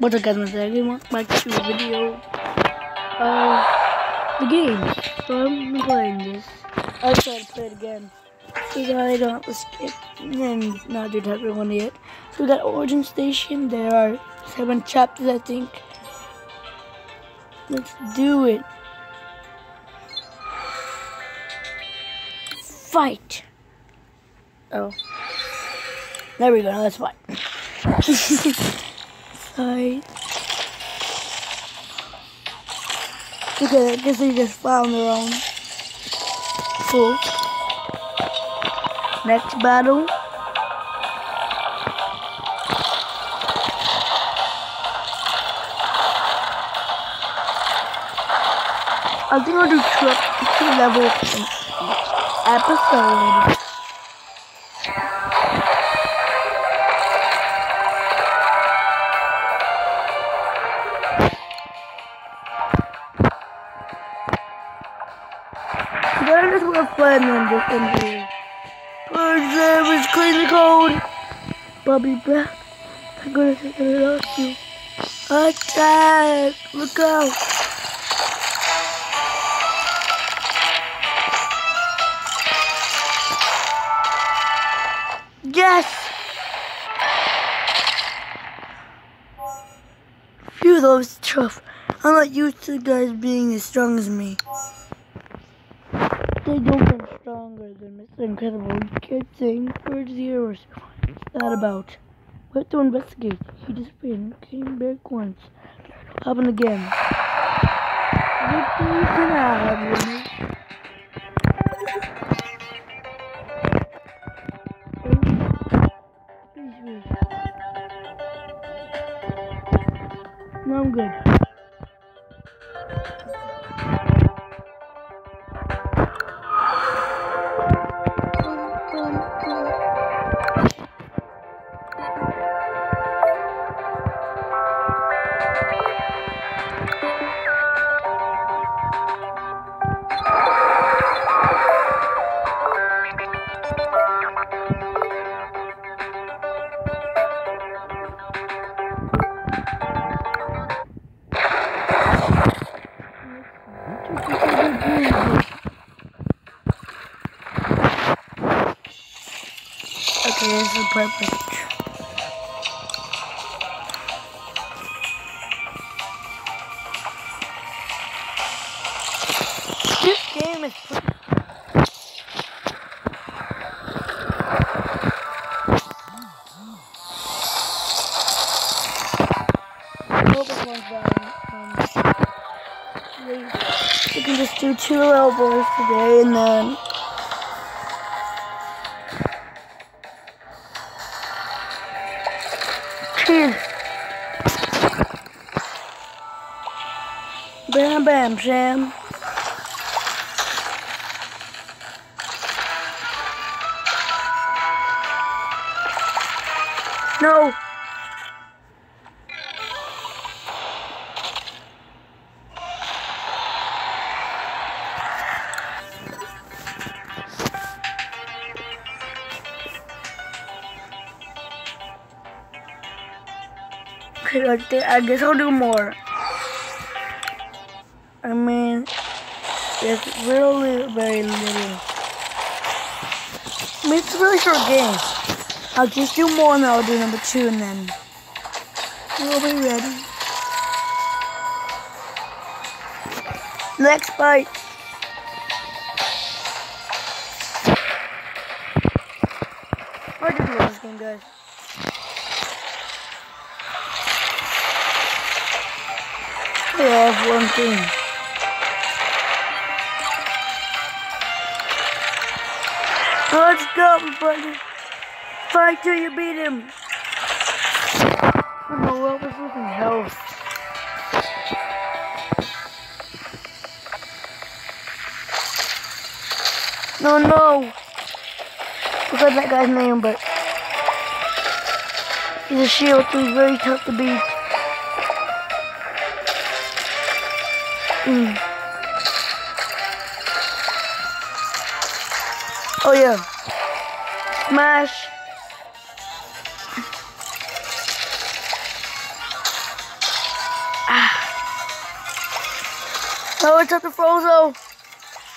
What's up guys, my name welcome back to a video of the game. So I'm playing this. I tried to play it again. That I don't have to skip and not do chapter one yet. So that origin station, there are seven chapters I think. Let's do it. Fight! Oh. There we go, let's fight. Fight. Okay, I guess they just found own. Cool. Next battle. I think I'll do two, two each episode. To on this here. There was crazy cold. Bobby back. I'm gonna take it off you. Attack! Look out! Yes! Phew, that was tough. I'm not used to guys being as strong as me. They don't get stronger than Mr. Incredible. You can't say words heroes. What's that about? We have to investigate. He disappeared and came back once. Happened again. No, I'm good. Okay, this game is we can just do two elbows today and then Bam jam. No. Okay, I guess I'll do more. I mean, it's really very little. I mean, it's a really short game. I'll just do more and I'll do number two and then we'll be ready. Next bite. I just love this game, guys. I have one thing. Let's go, buddy. Fight till you beat him. I know what was losing health. No, no. Forgot that guy's name, but he's a shield, so he's very tough to beat. Mm. Oh yeah. Smash. Ah. No, it's at the Frozone.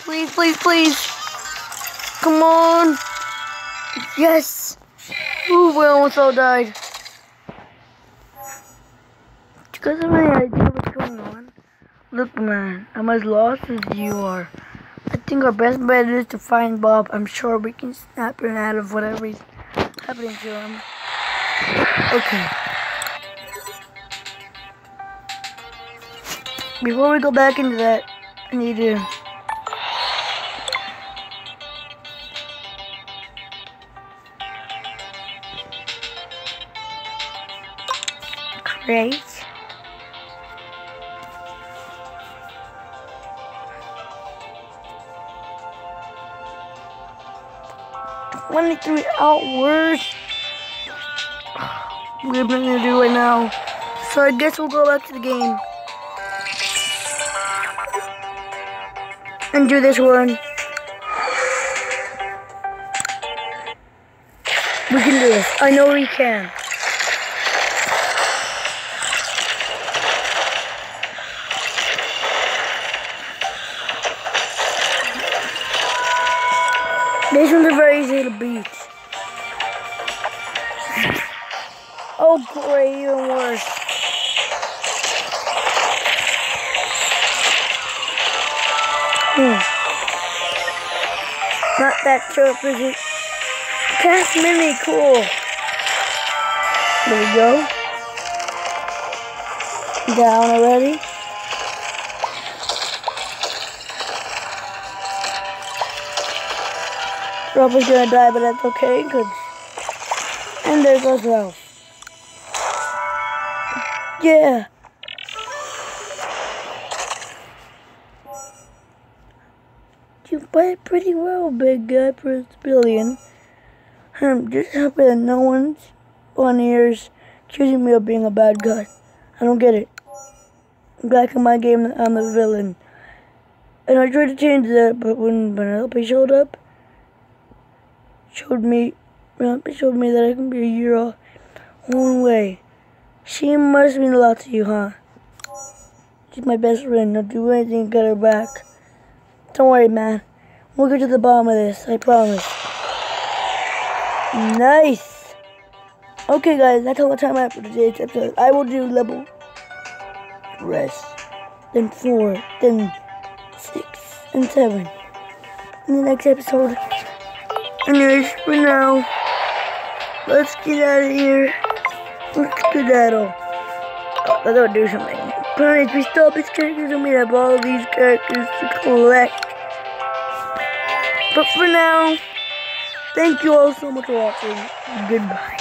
Please, please, please. Come on. Yes. Ooh, we almost all died. Do you guys have any idea what's going on? Look, man, I'm as lost as you are. Think our best bet is to find Bob. I'm sure we can snap him out of whatever whatever's happening to him. Okay. Before we go back into that, I need to create twenty-three hours. We have nothing to do right now, so I guess we'll go back to the game. and do this one. We can do this. I know we can. This one's very easy to beat. Oh great, even worse. Hmm. Not that sharp, is it? Cast Mini, cool. There we go. Down already. Rob is gonna die, but that's okay, cause and there goes Ralph. Yeah. You played pretty well, big guy, Prince Billion. I'm just happy that no one's on ears accusing me of being a bad guy. I don't get it. Back in my game, I'm the villain. And I tried to change that, but when Vanellope showed up, showed me, showed me that I can be a hero one way. She must mean a lot to you, huh? She's my best friend. I'll do anything to get her back. Don't worry, man. We'll get to the bottom of this, I promise. Nice! Okay, guys, that's all the time I have for today's episode. I will do level rest, then four, then six, and seven in the next episode. Anyways, for now, let's get out of here. Let's skedaddle. Oh, let's do something. Please, we stop these characters and we have all these characters to collect. But for now, thank you all so much for watching. Goodbye.